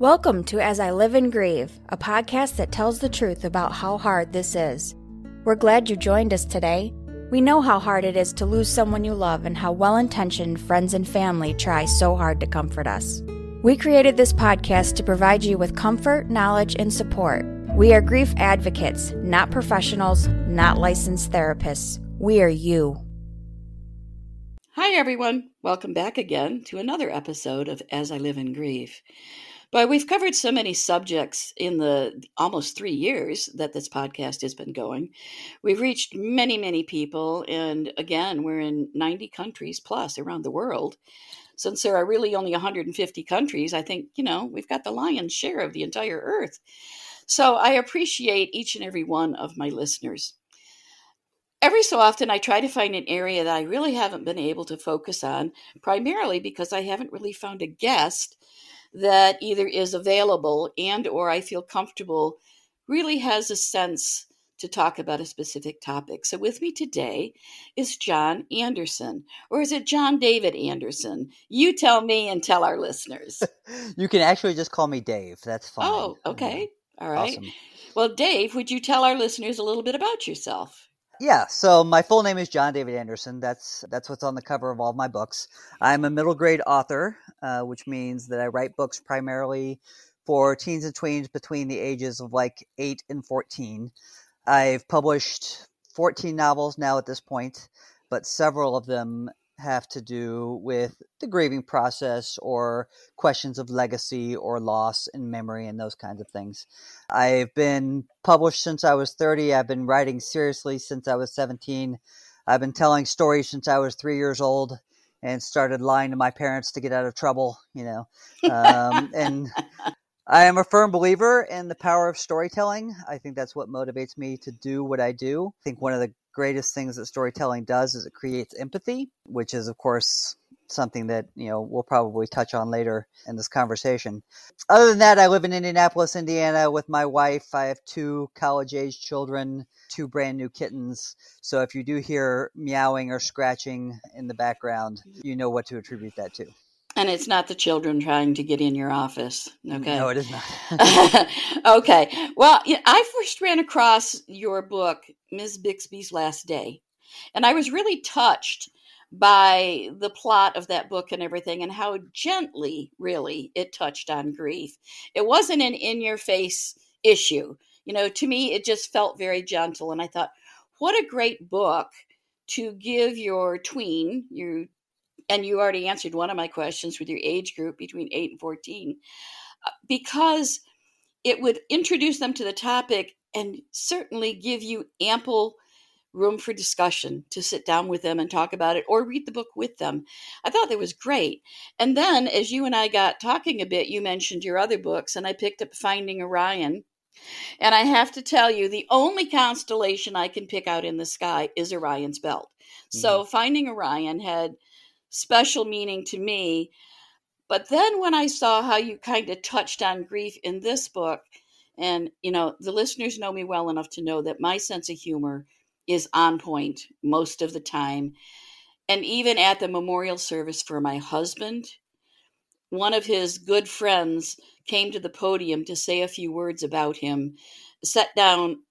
Welcome to As I Live and Grieve, a podcast that tells the truth about how hard this is. We're glad you joined us today. We know how hard it is to lose someone you love and how well intentioned friends and family try so hard to comfort us. We created this podcast to provide you with comfort, knowledge, and support. We are grief advocates, not professionals, not licensed therapists. We are you. Hi, everyone. Welcome back again to another episode of As I Live and Grieve. But we've covered so many subjects in the almost three years that this podcast has been going. We've reached many, many people. And again, we're in 90 countries plus around the world. Since there are really only 150 countries, I think, you know, we've got the lion's share of the entire earth. So I appreciate each and every one of my listeners. Every so often, I try to find an area that I really haven't been able to focus on, primarily because I haven't really found a guest that either is available and or I feel comfortable really has a sense to talk about a specific topic. So with me today is John Anderson, or is it John David Anderson? You tell me and tell our listeners. you can actually just call me Dave. That's fine. Oh, okay. All right. Awesome. Well, Dave, would you tell our listeners a little bit about yourself? Yeah, so my full name is John David Anderson. That's that's what's on the cover of all of my books. I'm a middle grade author, uh, which means that I write books primarily for teens and tweens between the ages of like eight and fourteen. I've published 14 novels now at this point, but several of them have to do with the grieving process or questions of legacy or loss and memory and those kinds of things. I've been published since I was 30. I've been writing seriously since I was 17. I've been telling stories since I was three years old and started lying to my parents to get out of trouble, you know. Um, and I am a firm believer in the power of storytelling. I think that's what motivates me to do what I do. I think one of the greatest things that storytelling does is it creates empathy, which is, of course, something that you know we'll probably touch on later in this conversation. Other than that, I live in Indianapolis, Indiana, with my wife. I have two college-age children, two brand new kittens. So if you do hear meowing or scratching in the background, you know what to attribute that to. And it's not the children trying to get in your office. Okay. No, it is not. okay. Well, I first ran across your book, Ms. Bixby's Last Day. And I was really touched by the plot of that book and everything and how gently, really, it touched on grief. It wasn't an in your face issue. You know, to me, it just felt very gentle. And I thought, what a great book to give your tween, your and you already answered one of my questions with your age group between 8 and 14 uh, because it would introduce them to the topic and certainly give you ample room for discussion to sit down with them and talk about it or read the book with them. I thought that was great. And then as you and I got talking a bit, you mentioned your other books and I picked up Finding Orion. And I have to tell you, the only constellation I can pick out in the sky is Orion's belt. Mm-hmm. So Finding Orion had special meaning to me. But then when I saw how you kind of touched on grief in this book, and you know, the listeners know me well enough to know that my sense of humor is on point most of the time. And even at the memorial service for my husband, one of his good friends came to the podium to say a few words about him, set down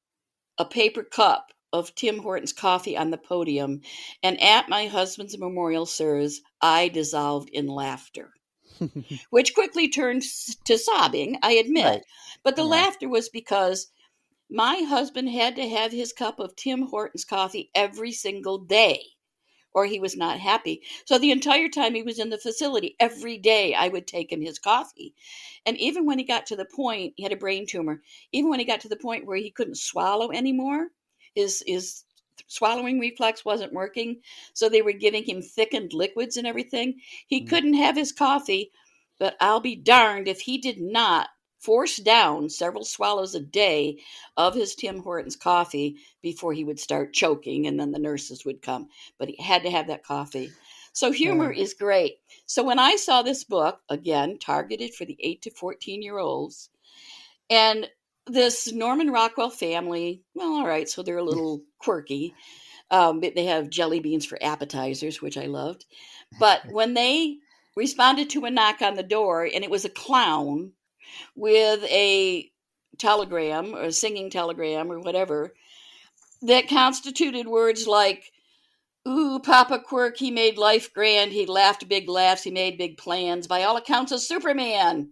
a paper cup of Tim Hortons coffee on the podium, and at my husband's memorial service, I dissolved in laughter, which quickly turned to sobbing, I admit. Right. But the yeah. laughter was because my husband had to have his cup of Tim Hortons coffee every single day or he was not happy. So the entire time he was in the facility, every day I would take him his coffee. And even when he got to the point, he had a brain tumor, even when he got to the point where he couldn't swallow anymore, his his swallowing reflex wasn't working, so they were giving him thickened liquids and everything. He mm. couldn't have his coffee, but I'll be darned if he did not force down several swallows a day of his Tim Hortons coffee before he would start choking and then the nurses would come. But he had to have that coffee. So humor yeah. is great. So when I saw this book, again, targeted for the 8 to 14 year olds, and this Norman Rockwell family, well, all right, so they're a little quirky. Um, they have jelly beans for appetizers, which I loved. But when they responded to a knock on the door and it was a clown with a telegram or a singing telegram or whatever that constituted words like Ooh, Papa Quirk, he made life grand. He laughed big laughs. He made big plans. By all accounts, a Superman.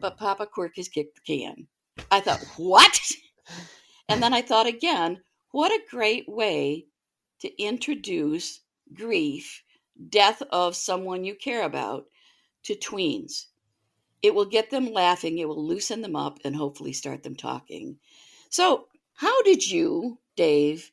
But Papa Quirk has kicked the can. I thought, what? And then I thought again, what a great way to introduce grief, death of someone you care about, to tweens. It will get them laughing, it will loosen them up, and hopefully start them talking. So, how did you, Dave,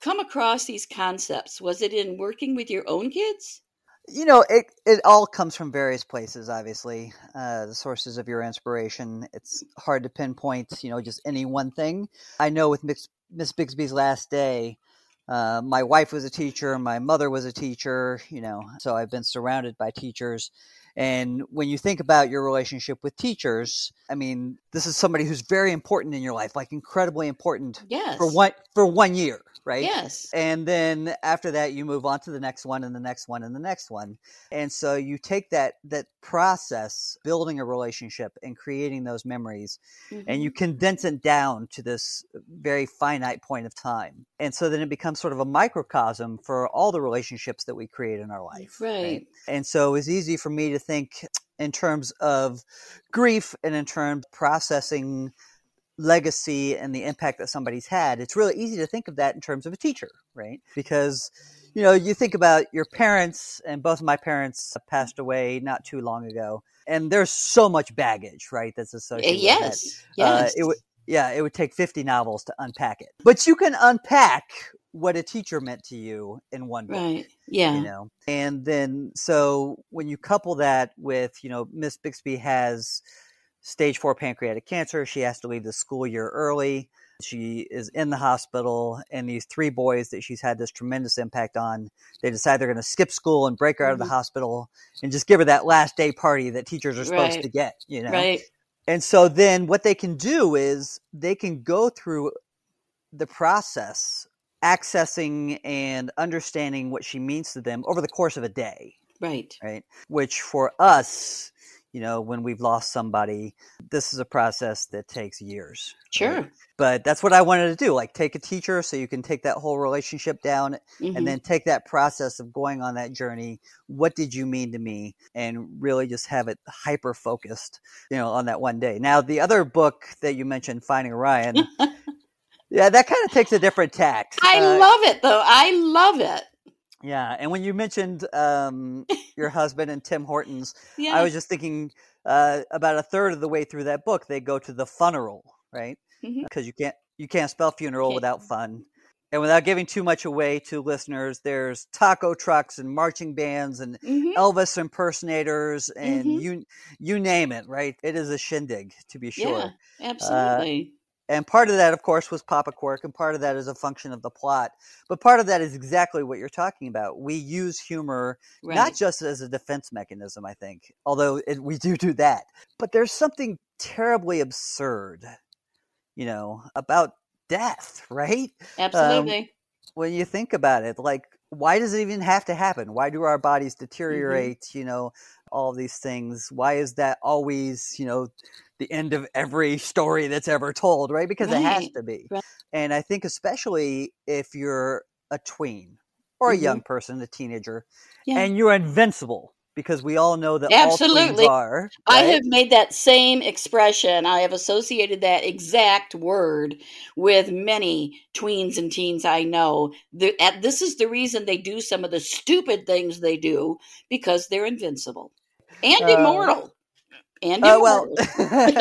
come across these concepts? Was it in working with your own kids? You know, it it all comes from various places. Obviously, uh, the sources of your inspiration. It's hard to pinpoint. You know, just any one thing. I know with Miss, Miss Bixby's last day, uh, my wife was a teacher, my mother was a teacher. You know, so I've been surrounded by teachers. And when you think about your relationship with teachers, I mean, this is somebody who's very important in your life, like incredibly important Yes. for one for one year, right? Yes. And then after that, you move on to the next one and the next one and the next one. And so you take that that process, building a relationship and creating those memories, and you Mhm. condense it down to this very finite point of time. And so then it becomes sort of a microcosm for all the relationships that we create in our life. Right. And so it's easy for me to think in terms of grief and in terms of processing legacy and the impact that somebody's had. It's really easy to think of that in terms of a teacher, right? Because you know, you think about your parents, and both of my parents passed away not too long ago, and there's so much baggage, right? That's Uh, associated with that. yes. Uh, Yes. it would, yeah, it would take 50 novels to unpack it. But you can unpack what a teacher meant to you in one book. right. Yeah. You know, and then so when you couple that with, you know, Miss Bixby has stage four pancreatic cancer, she has to leave the school year early. She is in the hospital, and these three boys that she's had this tremendous impact on, they decide they're going to skip school and break her out of the Mhm. hospital and just give her that last day party that teachers are supposed Right. to get, you know? Right. And so then what they can do is they can go through the process, accessing and understanding what she means to them over the course of a day, Right. right? Which for us, you know, when we've lost somebody, this is a process that takes years. Sure. right? But that's what I wanted to do like take a teacher so you can take that whole relationship down Mhm. and then take that process of going on that journey what did you mean to me and really just have it hyper focused you know on that one day now the other book that you mentioned finding Orion. yeah that kind of takes a different tact I Uh, love it though. I love it. Yeah and when you mentioned um, your husband and tim hortons Yeah. i was just thinking uh, about a third of the way through that book they go to the funeral right because you can't you can't spell funeral Can't. without fun and without giving too much away to listeners there's taco trucks and marching bands and Mhm. elvis impersonators and Mhm. you you name it right it is a shindig to be sure Yeah. Absolutely. And part of that of course was papa quirk and part of that is a function of the plot but part of that is exactly what you're talking about we use humor right. not just as a defense mechanism i think although it, we do do that but there's something terribly absurd you know about death right Absolutely. when you think about it like why does it even have to happen why do our bodies Mm-hmm. deteriorate you know all these things why is that always you know the end of every story that's ever told right because it has to be right. and i think especially if you're a tween or a Mhm. young person a teenager Yeah. and you're invincible because we all know that Absolutely. are I have made that same expression. I have associated that exact word with many tweens and teens I know. The, at, this is the reason they do some of the stupid things they do because they're invincible and Uh, immortal. And well immortal.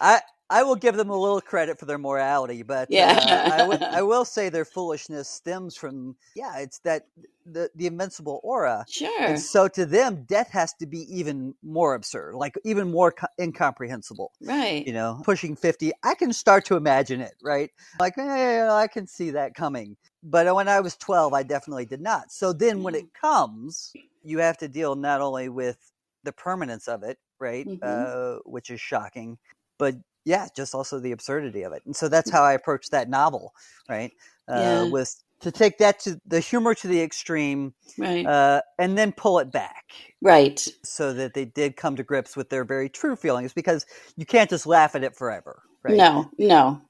I I will give them a little credit for their morality, but Yeah. uh, I, w- I will say their foolishness stems from yeah, it's that the the invincible aura, sure. and so to them, death has to be even more absurd, like even more co- incomprehensible. Right. You know, pushing fifty, I can start to imagine it, right? Like, eh, I can see that coming. But when I was twelve, I definitely did not. So then, when it comes, you have to deal not only with the permanence of it, right, Mhm. uh, which is shocking, but yeah, just also the absurdity of it. And so that's Mm. how I approached that novel, right? Uh, Yeah. Was to take that to the humor to the extreme, right, uh, and then pull it back, right. so that they did come to grips with their very true feelings. Because you can't just laugh at it forever, right? No, no.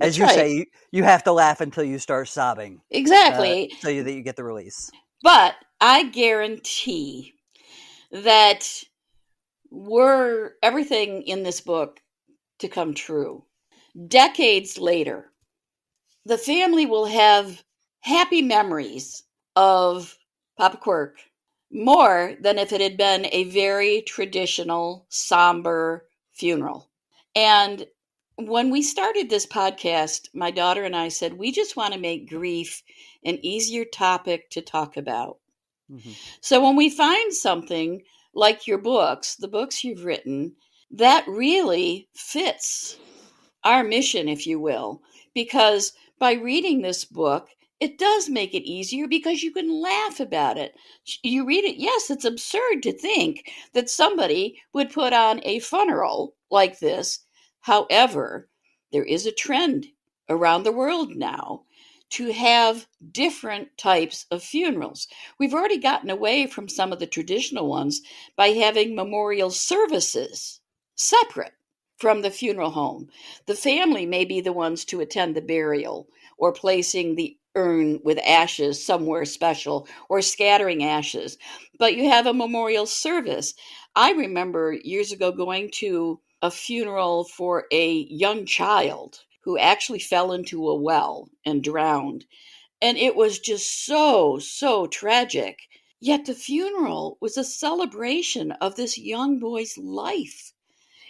as you right. say, you, you have to laugh until you start sobbing, uh, exactly. so you, that you get the release. But I guarantee that were everything in this book to come true, decades later, the family will have happy memories of Papa Quirk more than if it had been a very traditional, somber funeral. And when we started this podcast, my daughter and I said, we just want to make grief an easier topic to talk about. Mhm. So when we find something like your books, the books you've written, that really fits our mission, if you will, because by reading this book, it does make it easier because you can laugh about it. You read it, yes, it's absurd to think that somebody would put on a funeral like this. However, there is a trend around the world now to have different types of funerals. We've already gotten away from some of the traditional ones by having memorial services separate from the funeral home. The family may be the ones to attend the burial or placing the urn with ashes somewhere special or scattering ashes, but you have a memorial service. I remember years ago going to a funeral for a young child who actually fell into a well and drowned. And it was just so, so tragic. Yet the funeral was a celebration of this young boy's life.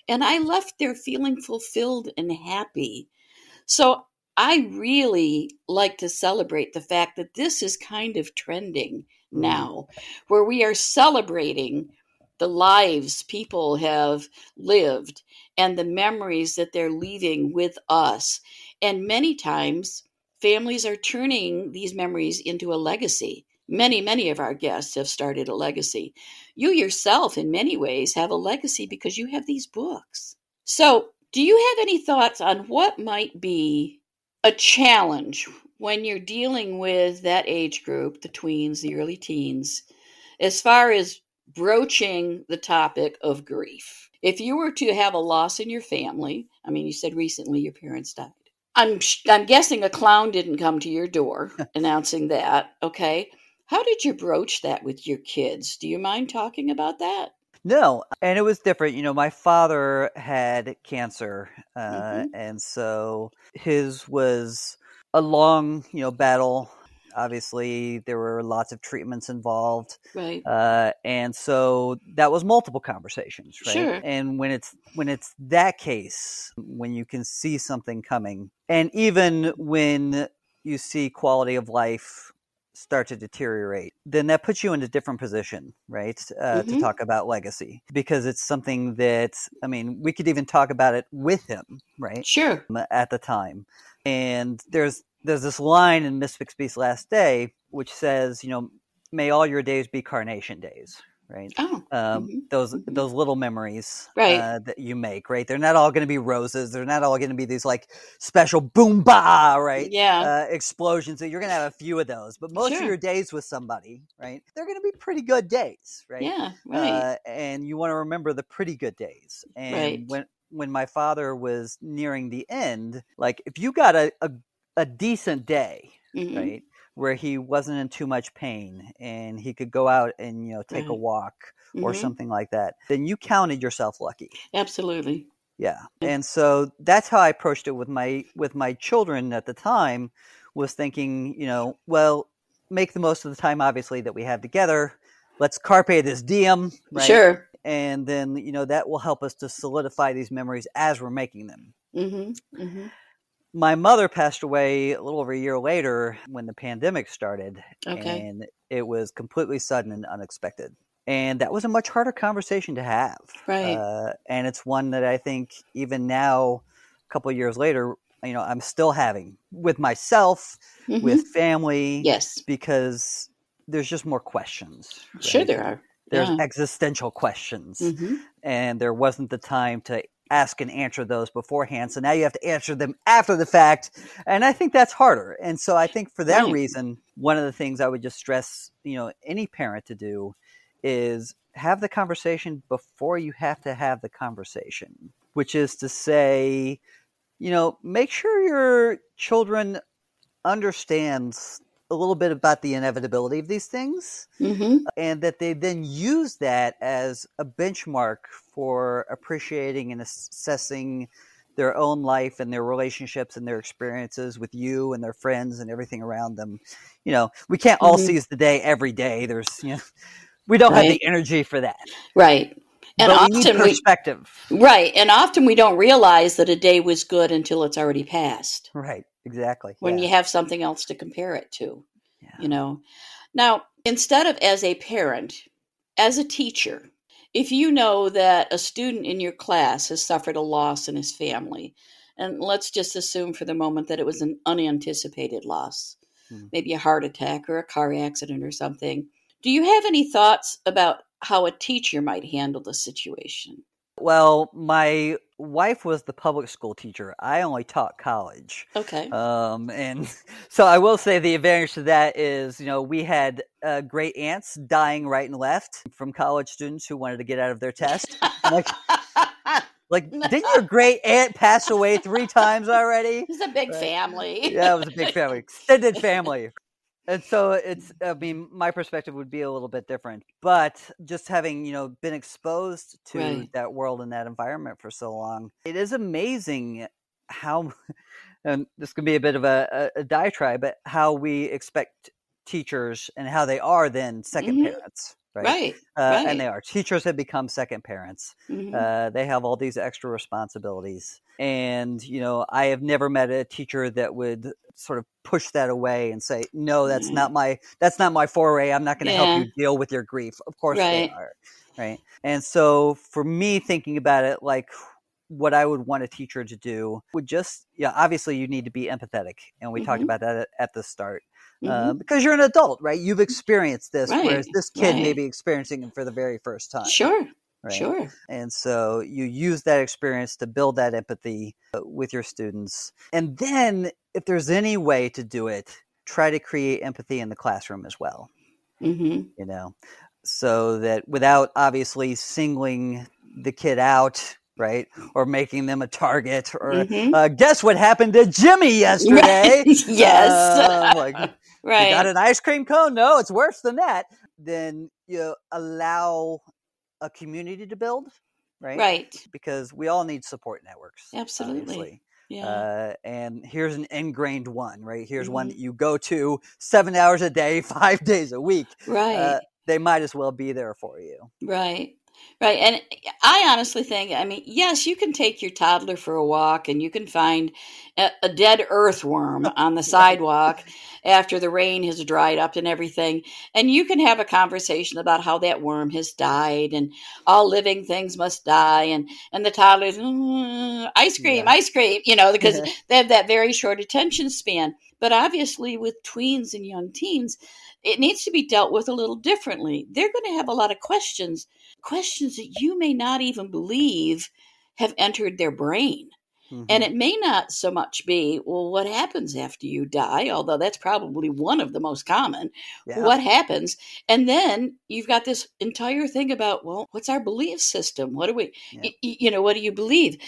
And I left there feeling fulfilled and happy. So I really like to celebrate the fact that this is kind of trending Mhm. now, where we are celebrating the lives people have lived and the memories that they're leaving with us. And many times, families are turning these memories into a legacy. Many, many of our guests have started a legacy. You yourself, in many ways, have a legacy because you have these books. So, do you have any thoughts on what might be a challenge when you're dealing with that age group, the tweens, the early teens, as far as broaching the topic of grief? If you were to have a loss in your family, I mean, you said recently your parents died. I'm I'm guessing a clown didn't come to your door announcing that. Okay, how did you broach that with your kids? Do you mind talking about that? No, and it was different. You know, my father had cancer, uh, Mhm. and so his was a long, you know, battle. Obviously, there were lots of treatments involved, Right. uh, and so that was multiple conversations, right? Sure. And when it's when it's that case, when you can see something coming, and even when you see quality of life start to deteriorate, then that puts you in a different position, right? Uh, To Mhm. talk about legacy because it's something that, I mean, we could even talk about it with him, right? Sure. At the time. And there's there's this line in Miss Bixby's Last Day which says, you know, may all your days be carnation days, right? Oh. Um, Mhm. Those Mhm. those little memories Right. uh, that you make, right? They're not all going to be roses. They're not all going to be these like special boom ba, right? Yeah. uh, explosions. So you're going to have a few of those, but most of your days with somebody, right? They're going to be pretty good days, right? yeah. Right. Uh, and you want to remember the pretty good days. And Right. when when my father was nearing the end, like if you got a a, a decent day, Mhm. right, where he wasn't in too much pain and he could go out and you know take a walk or Mhm. something like that, then you counted yourself lucky. Absolutely. Yeah. And so that's how I approached it with my with my children at the time was thinking, you know, well, make the most of the time obviously that we have together. Let's carpe this diem, right? Sure. And then, you know, that will help us to solidify these memories as we're making them. Mm-hmm. Mm-hmm. My mother passed away a little over a year later when the pandemic started Okay. and it was completely sudden and unexpected. And that was a much harder conversation to have. Right. Uh, and it's one that I think even now, a couple of years later, you know, I'm still having with myself, Mhm. with family, yes. because there's just more questions. Sure, there are. There's Yeah. existential questions, hmm and there wasn't the time to ask and answer those beforehand. So now you have to answer them after the fact. And I think that's harder. And so I think for that reason, one of the things I would just stress, you know, any parent to do is have the conversation before you have to have the conversation, which is to say, you know, make sure your children understands a little bit about the inevitability of these things mm-hmm. and that they then use that as a benchmark for appreciating and assessing their own life and their relationships and their experiences with you and their friends and everything around them. You know, we can't all mm-hmm. seize the day every day. There's, you know, we don't right. have the energy for that. Right. And but often we perspective. We, right. And often we don't realize that a day was good until it's already passed. Right. Exactly. When yeah. you have something else to compare it to. Yeah. You know. Now, instead of as a parent, as a teacher, if you know that a student in your class has suffered a loss in his family, and let's just assume for the moment that it was an unanticipated loss, hmm. maybe a heart attack or a car accident or something, do you have any thoughts about how a teacher might handle the situation? Well, my wife was the public school teacher. I only taught college. Okay. Um, and so I will say the advantage to that is, you know, we had uh, great aunts dying right and left from college students who wanted to get out of their test. like, like didn't your great aunt pass away three times already? It's a big right? family. Yeah, it was a big family, extended family and so it's i mean my perspective would be a little bit different but just having you know been exposed to right. that world and that environment for so long it is amazing how and this can be a bit of a, a, diatribe but how we expect teachers and how they are then 2nd mm-hmm. parents right right, uh, right, and they are teachers have become second parents mm-hmm. uh, they have all these extra responsibilities and you know i have never met a teacher that would sort of push that away and say no that's mm-hmm. not my that's not my foray i'm not going to yeah. help you deal with your grief of course right. they are right and so for me thinking about it like what i would want a teacher to do would just yeah obviously you need to be empathetic and we mm-hmm. talked about that at, at the start uh, mm-hmm. because you're an adult right you've experienced this right. whereas this kid right. may be experiencing it for the very first time sure Right? Sure. And so you use that experience to build that empathy uh, with your students. And then, if there's any way to do it, try to create empathy in the classroom as well. Mm-hmm. You know, so that without obviously singling the kid out, right, or making them a target, or mm-hmm. uh, guess what happened to Jimmy yesterday? yes. Uh, like, right. got an ice cream cone? No, it's worse than that. Then you allow a community to build, right? Right. Because we all need support networks. Absolutely. Obviously. Yeah. Uh, and here's an ingrained one, right? Here's mm-hmm. one that you go to seven hours a day, five days a week. Right. Uh, they might as well be there for you. Right. Right. And I honestly think, I mean, yes, you can take your toddler for a walk and you can find a, a dead earthworm on the sidewalk after the rain has dried up and everything. And you can have a conversation about how that worm has died and all living things must die. And, and the toddler's, mm, ice cream, yeah. ice cream, you know, because they have that very short attention span. But obviously, with tweens and young teens, it needs to be dealt with a little differently. They're going to have a lot of questions, questions that you may not even believe have entered their brain. Mm-hmm. And it may not so much be, well, what happens after you die? Although that's probably one of the most common. Yeah. What happens? And then you've got this entire thing about, well, what's our belief system? What do we, yeah. y- you know, what do you believe?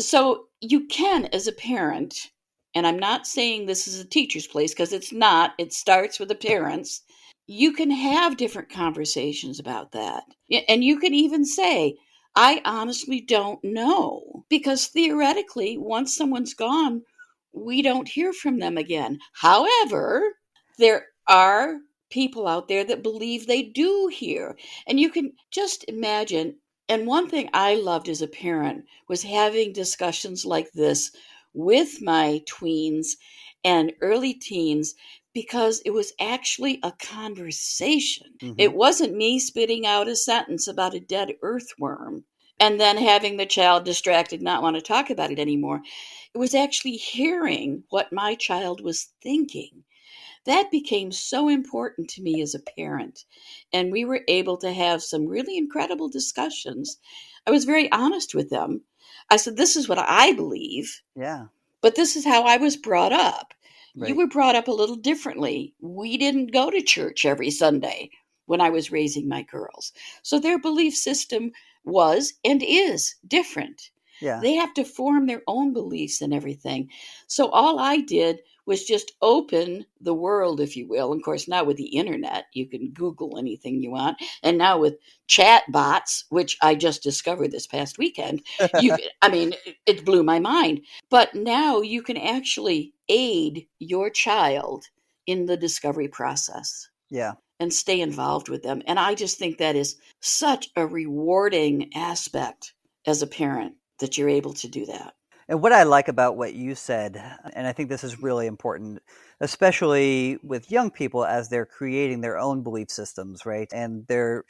So you can, as a parent, and I'm not saying this is a teacher's place because it's not, it starts with the parents. You can have different conversations about that. And you can even say, I honestly don't know. Because theoretically, once someone's gone, we don't hear from them again. However, there are people out there that believe they do hear. And you can just imagine. And one thing I loved as a parent was having discussions like this with my tweens and early teens because it was actually a conversation. Mm-hmm. It wasn't me spitting out a sentence about a dead earthworm and then having the child distracted, not want to talk about it anymore. It was actually hearing what my child was thinking. that became so important to me as a parent. And we were able to have some really incredible discussions. I was very honest with them. I said, This is what I believe. Yeah. But this is how I was brought up. Right. You were brought up a little differently. We didn't go to church every Sunday when I was raising my girls. So their belief system was and is different. Yeah. They have to form their own beliefs and everything. So all I did was just open the world, if you will. And of course, now with the internet, you can Google anything you want. And now with chat bots, which I just discovered this past weekend, you I mean, it blew my mind. But now you can actually aid your child in the discovery process yeah. and stay involved with them. And I just think that is such a rewarding aspect as a parent that you're able to do that. And what I like about what you said, and I think this is really important, especially with young people as they're creating their own belief systems, right? And they're,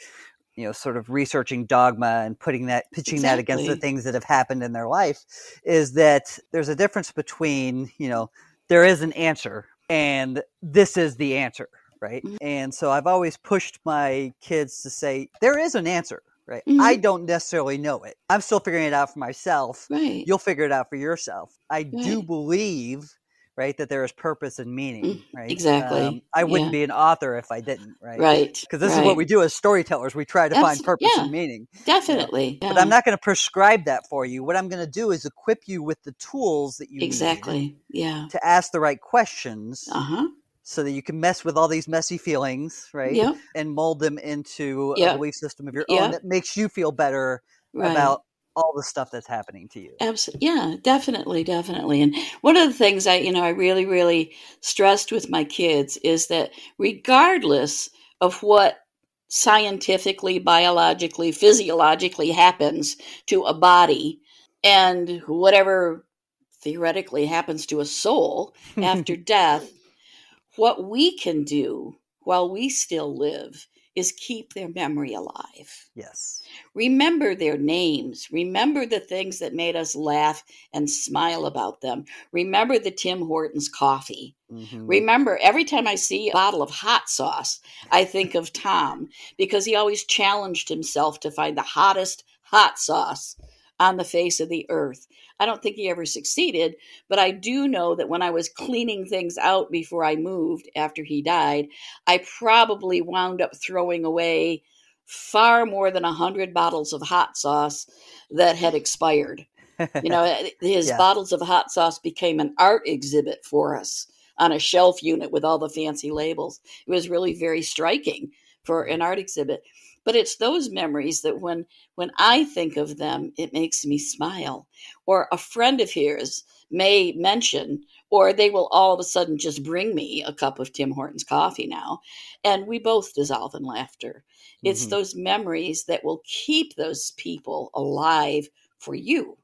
you know, sort of researching dogma and putting that, pitching that against the things that have happened in their life, is that there's a difference between, you know, there is an answer and this is the answer, right? Mhm. And so I've always pushed my kids to say, there is an answer, right? Mhm. I don't necessarily know it. I'm still figuring it out for myself Right. you'll figure it out for yourself. I do believe, right, that there is purpose and meaning, Mm, right? exactly. Um, I wouldn't Yeah. be an author if I didn't, right? Right. Because this is what we do as storytellers. We try to find purpose yeah. and meaning. Definitely. But yeah. I'm not going to prescribe that for you. What I'm going to do is equip you with the tools that you need Exactly. Yeah. to ask the right questions Uh huh. So that you can mess with all these messy feelings, right? Yep. And mold them into Yep. a belief system of your Yep. own that makes you feel better Right. about all the stuff that's happening to you. Absolutely. Yeah, definitely, definitely. And one of the things I, you know, I really, really stressed with my kids is that regardless of what scientifically, biologically, physiologically happens to a body and whatever theoretically happens to a soul after death, what we can do while we still live is keep their memory alive. yes. Remember their names. Remember the things that made us laugh and smile about them. Remember the Tim Hortons coffee. Mhm. Remember, every time I see a bottle of hot sauce, I think of Tom because he always challenged himself to find the hottest hot sauce on the face of the earth. I don't think he ever succeeded, but I do know that when I was cleaning things out before I moved after he died, I probably wound up throwing away far more than a hundred bottles of hot sauce that had expired. You know, eh, his Yeah. bottles of hot sauce became an art exhibit for us on a shelf unit with all the fancy labels. It was really very striking for an mm-hmm. art exhibit. But it's those memories that when when I think of them, it makes me smile. Or a friend of his may mention, or they will all of a sudden just bring me a cup of Tim Hortons coffee now, and we both dissolve in laughter. It's Mhm. those memories that will keep those people alive for you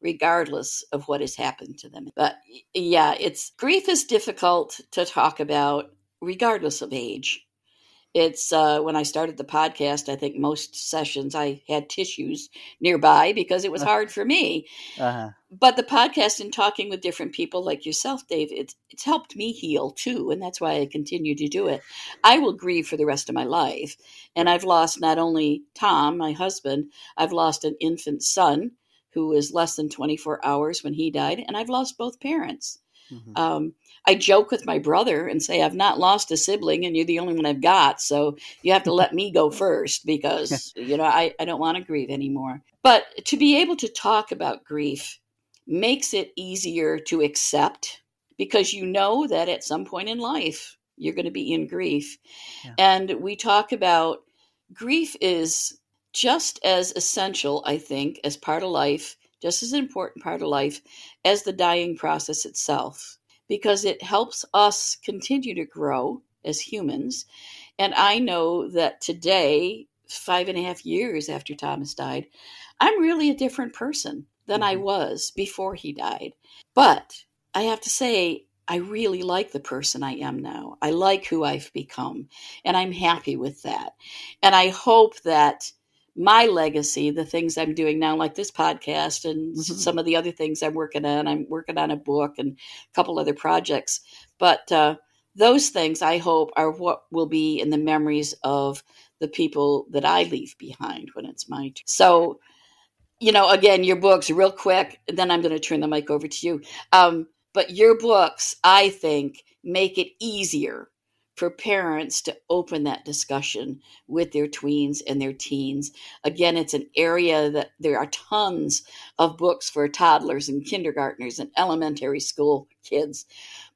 regardless of what has happened to them. But yeah, it's grief is difficult to talk about regardless of age. It's uh, when I started the podcast, I think most sessions I had tissues nearby because it was hard for me. Uh-huh. But the podcast and talking with different people like yourself, Dave, it's, it's helped me heal too. And that's why I continue to do it. I will grieve for the rest of my life. And I've lost not only Tom, my husband, I've lost an infant son who was less than 24 hours when he died. And I've lost both parents. Mhm. Um, I joke with my brother and say, I've not lost a sibling and you're the only one I've got. So you have to let me go first because, you know, I, I don't want to grieve anymore. But to be able to talk about grief makes it easier to accept because you know that at some point in life you're going to be in grief. Yeah. And we talk about grief is just as essential, I think, as part of life, just as an important part of life as the dying process itself, because it helps us continue to grow as humans. And I know that today, five and a half years after Thomas died, I'm really a different person than I Mhm. was before he died. But I have to say, I really like the person I am now. I like who I've become, and I'm happy with that. And I hope that my legacy, the things I'm doing now, like this podcast and Mhm. some of the other things I'm working on, I'm working on a book and a couple other projects. But uh, those things I hope are what will be in the memories of the people that I leave behind when it's my turn. So, you know, again, your books, real quick, then I'm going to turn the mic over to you. Um, but your books, I think, make it easier for parents to open that discussion with their tweens and their teens. Again, it's an area that there are tons of books for toddlers and kindergartners and elementary school kids,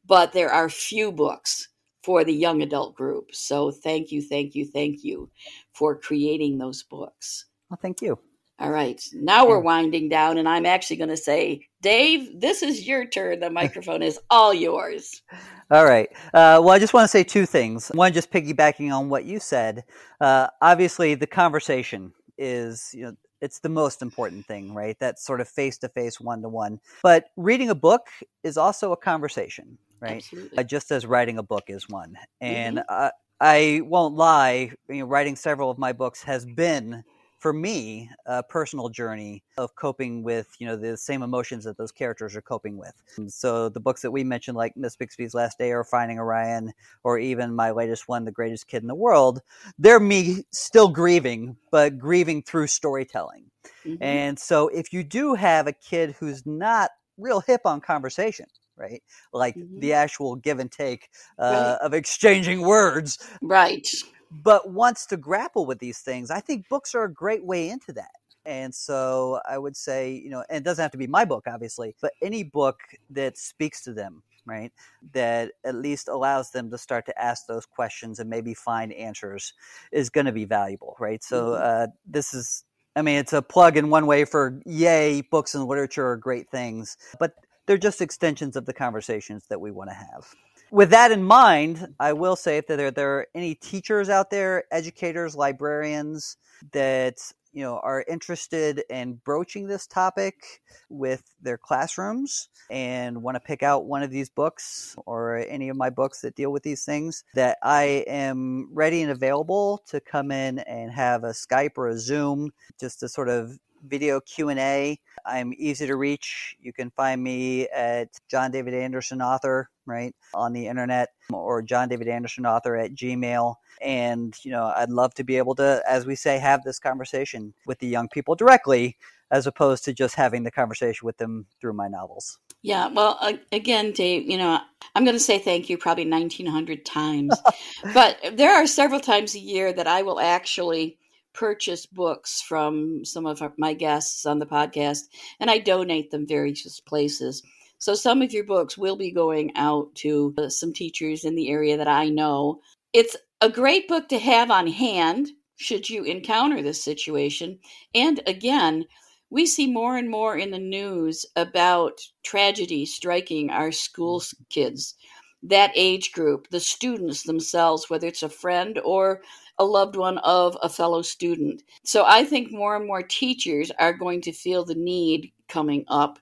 but there are few books for the young adult group. So thank you, thank you, thank you for creating those books. Well, thank you. All right. Now we're winding down, and I'm actually going to say, Dave, this is your turn. The microphone is all yours. All right. Uh, well, I just want to say two things. One, just piggybacking on what you said. Uh, obviously, the conversation is, you know, it's the most important thing, right? That sort of face to face, one to one. But reading a book is also a conversation, right? Uh, just as writing a book is one. And mm-hmm. I won't lie, you know, writing several of my books has been for me a personal journey of coping with you know the same emotions that those characters are coping with so the books that we mentioned like miss bixby's last day or finding orion or even my latest one the greatest kid in the world they're me still grieving but grieving through storytelling mm-hmm. and so if you do have a kid who's not real hip on conversation right? Like mm-hmm. the actual give and take uh, right. of exchanging words. Right but wants to grapple with these things, I think books are a great way into that. And so I would say, you know, and it doesn't have to be my book, obviously, but any book that speaks to them, right? That at least allows them to start to ask those questions and maybe find answers is going to be valuable, right? So mm-hmm. uh, this is, I mean, it's a plug in one way for yay, books and literature are great things, but they're just extensions of the conversations that we want to have with that in mind, I will say that there, there are any teachers out there, educators, librarians that you know are interested in broaching this topic with their classrooms and want to pick out one of these books or any of my books that deal with these things that i am ready and available to come in and have a skype or a zoom just to sort of video q&a i'm easy to reach. You can find me at john david anderson author right on the internet or john david anderson author at gmail. And you know i'd love to be able to as we say have this conversation with the young people directly as opposed to just having the conversation with them through my novels. Yeah well again dave you know i'm going to say thank you probably 1900 times. But there are several times a year that i will actually purchase books from some of my guests on the podcast and I donate them various places. So some of your books will be going out to uh, some teachers in the area that I know. It's a great book to have on hand should you encounter this situation. And again, we see more and more in the news about tragedy striking our school kids, that age group, the students themselves, whether it's a friend or a loved one of a fellow student. So I think more and more teachers are going to feel the need coming up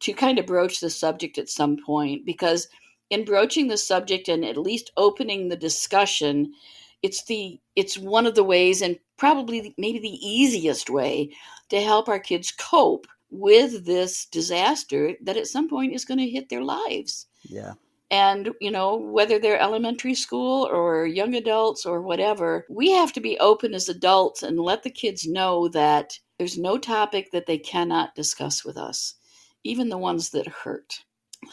to kind of broach the subject at some point because in broaching the subject and at least opening the discussion it's the it's one of the ways and probably maybe the easiest way to help our kids cope with this disaster that at some point is going to hit their lives yeah and, you know, whether they're elementary school or young adults or whatever, we have to be open as adults and let the kids know that there's no topic that they cannot discuss with us, even the ones that hurt.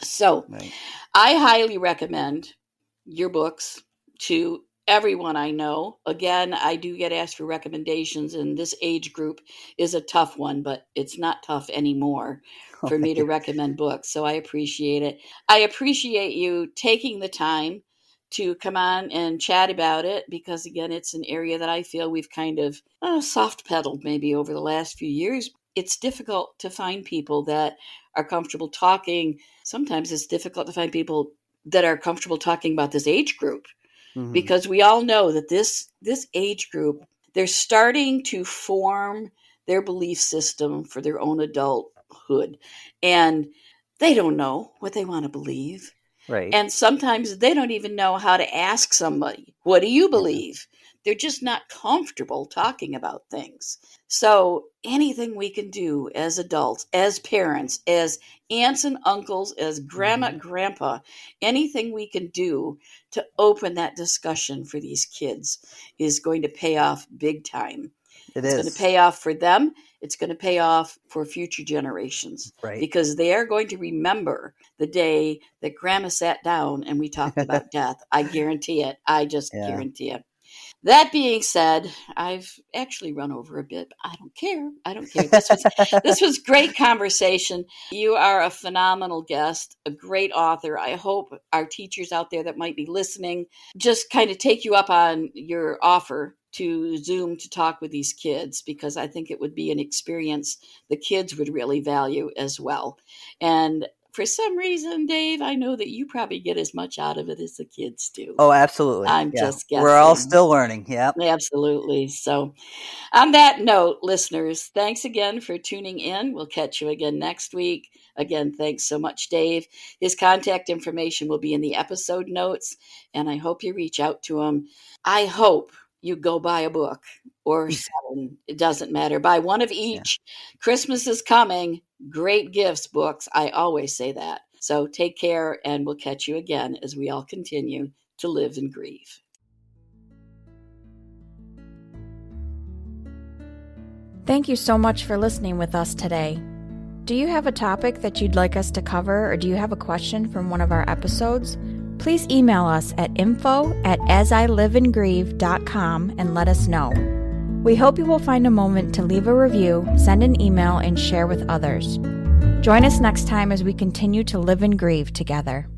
So, right. I highly recommend your books to everyone I know. Again, I do get asked for recommendations, and this age group is a tough one, but it's not tough anymore for me to recommend books. So I appreciate it. I appreciate you taking the time to come on and chat about it because, again, it's an area that I feel we've kind of uh, soft pedaled maybe over the last few years. It's difficult to find people that are comfortable talking. Sometimes it's difficult to find people that are comfortable talking about this age group mm-hmm. because we all know that this this age group they're starting to form their belief system for their own adulthood. And they don't know what they want to believe. Right. And sometimes they don't even know how to ask somebody what do you believe they're just not comfortable talking about things So, anything we can do as adults, as parents, as aunts and uncles, as grandma, Mhm. grandpa, anything we can do to open that discussion for these kids is going to pay off big time. It It's is. going to pay off for them, it's going to pay off for future generations right. because they are going to remember the day that grandma sat down and we talked about death. I guarantee it. I just Yeah. guarantee it. That being said, I've actually run over a bit. I don't care. I don't care. This was this was great conversation. You are a phenomenal guest, a great author. I hope our teachers out there that might be listening just kind of take you up on your offer to Zoom to talk with these kids because I think it would be an experience the kids would really value as well. And for some reason, Dave, I know that you probably get as much out of it as the kids do. oh, absolutely. I'm Yeah. just guessing. We're all still learning. Yep. Absolutely. So, on that note, listeners, thanks again for tuning in. We'll catch you again next week. Again, thanks so much, Dave. His contact information will be in the episode notes, and I hope you reach out to him. I hope you go buy a book or mm. seven. It doesn't matter. Buy one of each. Christmas is coming. Great gifts, books. I always say that. So, take care, and we'll catch you again as we all continue to live and grieve. Thank you so much for listening with us today. Do you have a topic that you'd like us to cover, or do you have a question from one of our episodes? Please email us at info at asiliveandgrieve.com and let us know. We hope you will find a moment to leave a review, send an email, and share with others. Join us next time as we continue to live and grieve together.